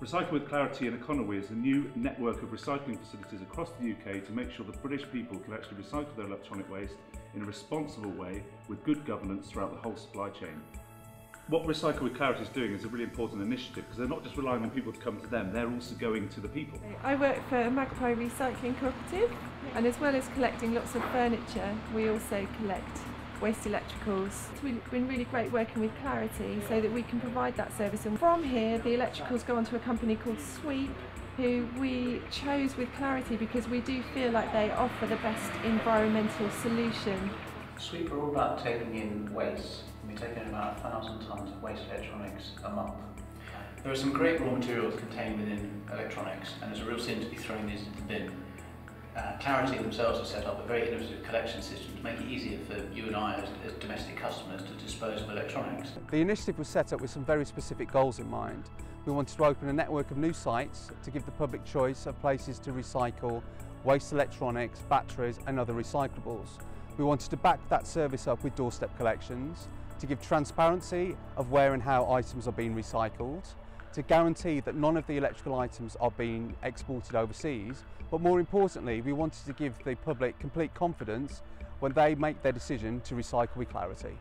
Recycle with Clarity and Economy is a new network of recycling facilities across the UK to make sure that British people can actually recycle their electronic waste in a responsible way with good governance throughout the whole supply chain. What Recycle with Clarity is doing is a really important initiative because they're not just relying on people to come to them, they're also going to the people. I work for Magpie Recycling Cooperative and as well as collecting lots of furniture, we also collect waste electricals. It's been really great working with Clarity so that we can provide that service and from here the electricals go on to a company called Sweeep who we chose with Clarity because we do feel like they offer the best environmental solution. Sweeep are all about taking in waste. We're taking in about a thousand tonnes of waste electronics a month. There are some great raw materials contained within electronics and it's a real sin to be throwing these into the bin. Uh, Clarity themselves have set up a very innovative collection system to make it easier for you and I as, as domestic customers to dispose of electronics. The initiative was set up with some very specific goals in mind. We wanted to open a network of new sites to give the public choice of places to recycle waste electronics, batteries and other recyclables. We wanted to back that service up with doorstep collections, to give transparency of where and how items are being recycled, to guarantee that none of the electrical items are being exported overseas, but more importantly, we wanted to give the public complete confidence when they make their decision to recycle with clarity.